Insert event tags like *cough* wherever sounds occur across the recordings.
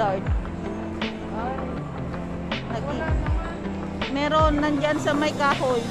Lizard. Meron nandyan sa may kahoy.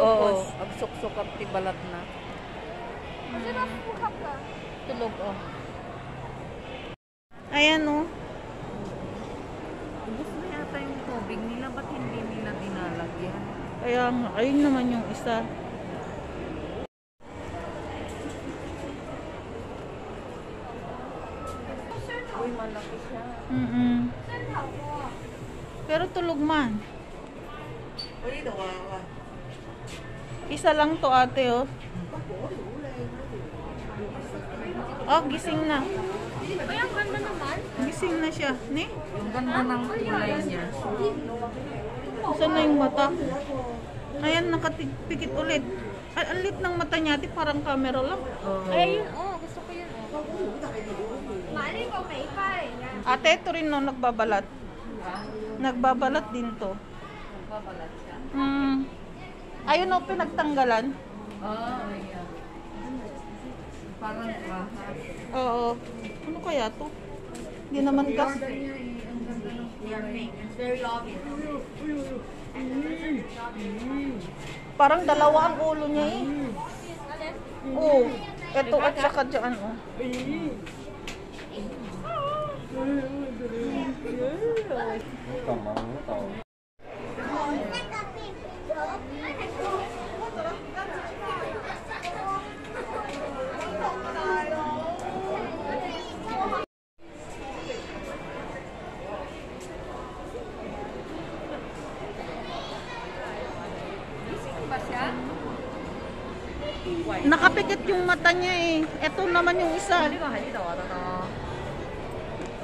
Oo. Ang suksok ang tibalat na. Tulog, oh. Ayan, oh. Gusto na yata yung tubig nila, ba't hindi nila dinalagyan? Kaya nga, ayun naman yung isa. Uy, malaki siya. Mm Pero tulog man. Uy, nawawa. Isa lang to ate, oh. Oh, gising na. Ay, ang ganda naman. Gising na siya. Ni? Ang ganda ng kulay niya. Saan na yung mata? Ayan, nakapikit ulit. Ay, ang lit ng mata niya, ate, parang camera lang. Oh. Ay, yun. Oh, gusto ko yun. Oh. Mali ko kay Kai. Ate, ito rin no, nagbabalat. Nagbabalat din to. Babalat siya. Mm. Ayun o, pinagtanggalan. Oh, yeah. Parang rahas. Oo. Ano kaya to? Hindi naman gas. Ganda niya eh. It's very obvious. Parang dalawa ang ulo niya eh. Oo. Ito at saka dyan. Oh. Ba Nakapikit yung mata niya eh. Ito naman yung isa.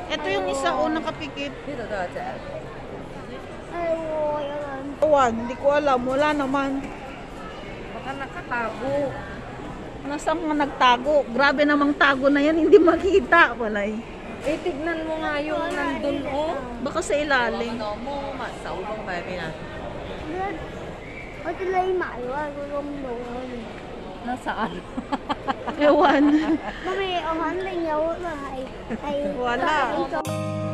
Ito yung isa oh, nakapikit. Tawag, hindi ko alam. Wala naman. Baka nakatago. Nasa mga nagtago. Grabe namang tago na yan. Hindi makita. Walay. Eh. eh, tignan mo nga yung nandun, oh. Baka sa ilalim. Ano mo, masaw bang baby na? At ilay maiwa, gulong doon. Nasaan? Ewan. *laughs* Mami, ang handling niya, wala. Wala. Wala.